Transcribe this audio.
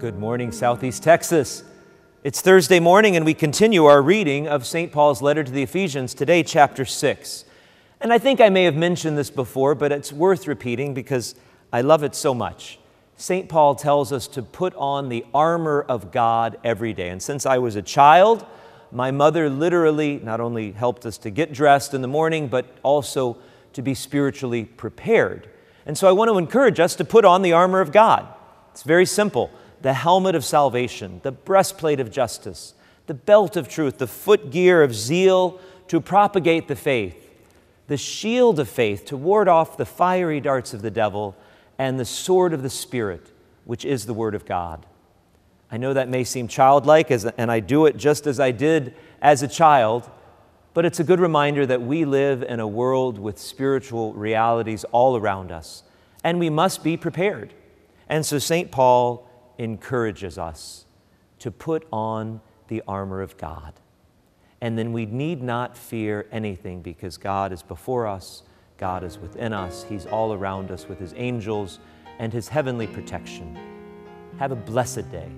Good morning, Southeast Texas. It's Thursday morning, and we continue our reading of St. Paul's letter to the Ephesians, today, chapter 6. And I think I may have mentioned this before, but it's worth repeating because I love it so much. St. Paul tells us to put on the armor of God every day. And since I was a child, my mother literally not only helped us to get dressed in the morning, but also to be spiritually prepared. And so I want to encourage us to put on the armor of God. It's very simple the helmet of salvation, the breastplate of justice, the belt of truth, the footgear of zeal to propagate the faith, the shield of faith to ward off the fiery darts of the devil, and the sword of the Spirit, which is the Word of God. I know that may seem childlike, and I do it just as I did as a child, but it's a good reminder that we live in a world with spiritual realities all around us, and we must be prepared. And so St. Paul encourages us to put on the armor of God. And then we need not fear anything because God is before us, God is within us, He's all around us with His angels and His heavenly protection. Have a blessed day.